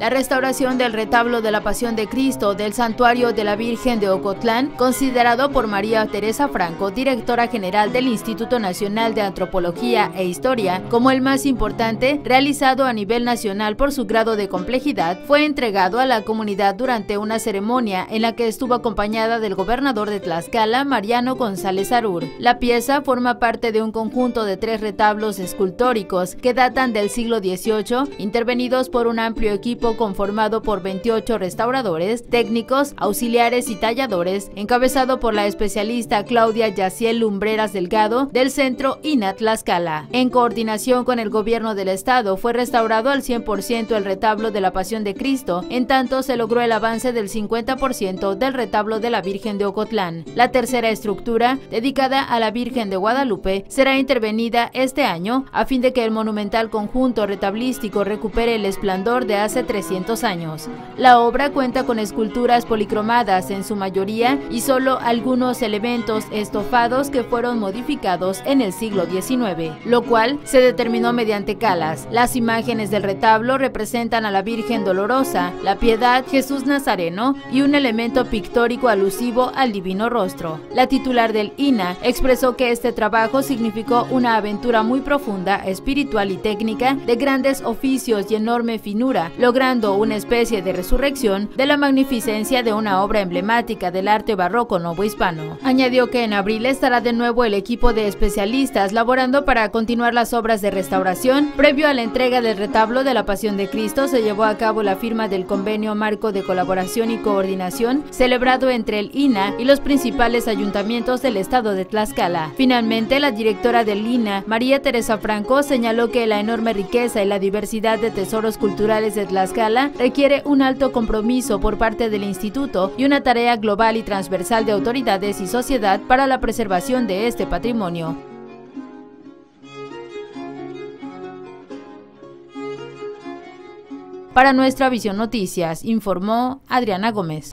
La restauración del retablo de la Pasión de Cristo del Santuario de la Virgen de Ocotlán, considerado por María Teresa Franco, directora general del Instituto Nacional de Antropología e Historia, como el más importante realizado a nivel nacional por su grado de complejidad, fue entregado a la comunidad durante una ceremonia en la que estuvo acompañada del gobernador de Tlaxcala, Mariano González Arur. La pieza forma parte de un conjunto de tres retablos escultóricos que datan del siglo XVIII, intervenidos por un amplio equipo conformado por 28 restauradores, técnicos, auxiliares y talladores, encabezado por la especialista Claudia Yaciel Lumbreras Delgado del Centro INA Tlaxcala. En coordinación con el gobierno del estado, fue restaurado al 100% el retablo de la Pasión de Cristo, en tanto se logró el avance del 50% del retablo de la Virgen de Ocotlán. La tercera estructura, dedicada a la Virgen de Guadalupe, será intervenida este año a fin de que el monumental conjunto retablístico recupere el esplendor de hace 300 años. La obra cuenta con esculturas policromadas en su mayoría y solo algunos elementos estofados que fueron modificados en el siglo XIX, lo cual se determinó mediante calas. Las imágenes del retablo representan a la Virgen Dolorosa, la Piedad, Jesús Nazareno y un elemento pictórico alusivo al divino rostro. La titular del INA expresó que este trabajo significó una aventura muy profunda, espiritual y técnica de grandes oficios y enorme finura, logrando una especie de resurrección de la magnificencia de una obra emblemática del arte barroco novohispano. Añadió que en abril estará de nuevo el equipo de especialistas laborando para continuar las obras de restauración. Previo a la entrega del retablo de la Pasión de Cristo se llevó a cabo la firma del convenio marco de colaboración y coordinación celebrado entre el INA y los principales ayuntamientos del estado de Tlaxcala. Finalmente, la directora del INA, María Teresa Franco, señaló que la enorme riqueza y la diversidad de tesoros culturales de Requiere un alto compromiso por parte del instituto y una tarea global y transversal de autoridades y sociedad para la preservación de este patrimonio. Para nuestra Visión Noticias, informó Adriana Gómez.